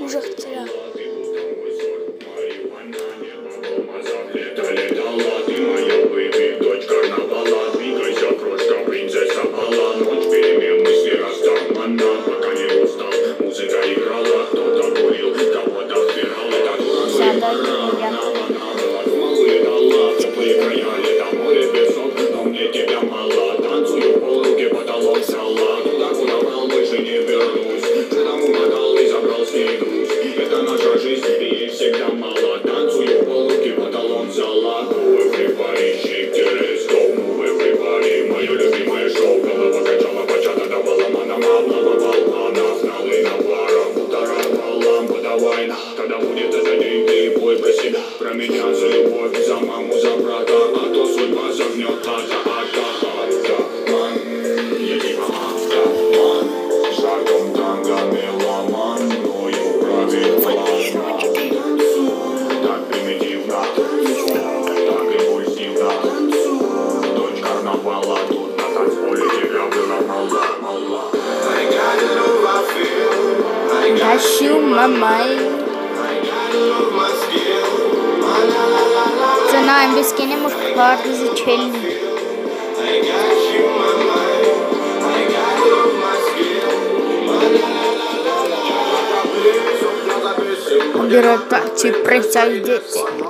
уже хотела. wish you my mind. So now I'm just getting my car, this is chilling. I'll be right back to precise it.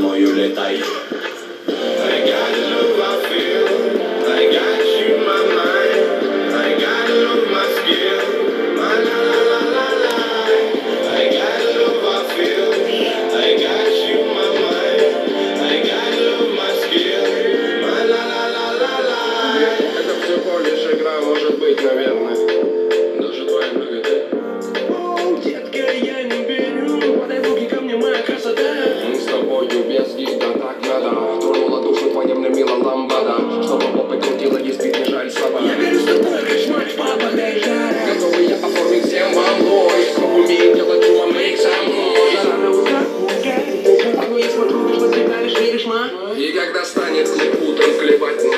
も揺れたい。ламбада Чтобы попы крутила не спит, не жаль собак Я верю, что твой кошмар папа бежать Готовы я оформить всем вам лой. Кто умеет делать шум, make some noise. А ну я смотрю, ты что всегда лишь веришь, ма? И когда станет клепутом клевать, ну